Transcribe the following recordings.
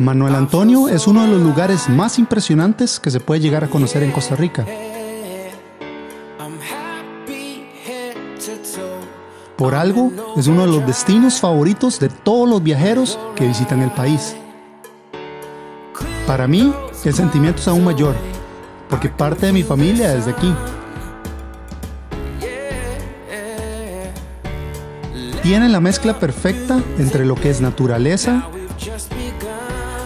Manuel Antonio es uno de los lugares más impresionantes que se puede llegar a conocer en Costa Rica. Por algo, es uno de los destinos favoritos de todos los viajeros que visitan el país. Para mí, el sentimiento es aún mayor, porque parte de mi familia es de aquí. Tiene la mezcla perfecta entre lo que es naturaleza,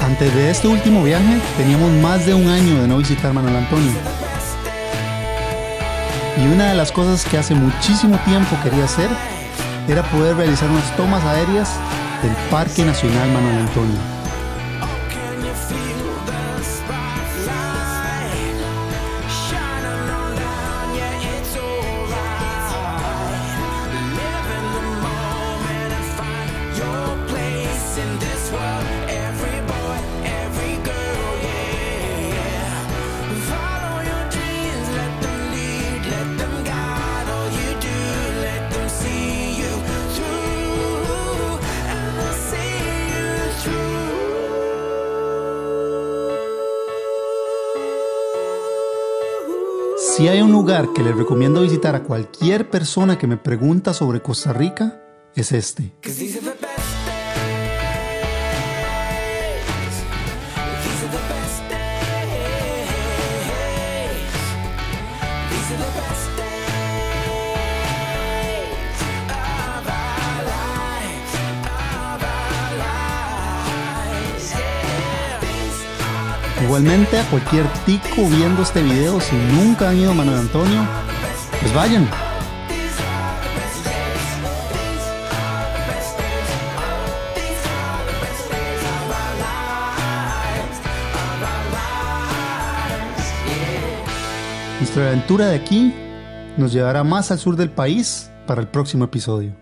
Antes de este último viaje, teníamos más de un año de no visitar Manuel Antonio. Y una de las cosas que hace muchísimo tiempo quería hacer era poder realizar unas tomas aéreas del Parque Nacional Manuel Antonio. Si hay un lugar que le recomiendo visitar a cualquier persona que me pregunta sobre Costa Rica, es este. Igualmente a cualquier tico viendo este video, si nunca han ido a Manuel Antonio, pues vayan. Nuestra aventura de aquí nos llevará más al sur del país para el próximo episodio.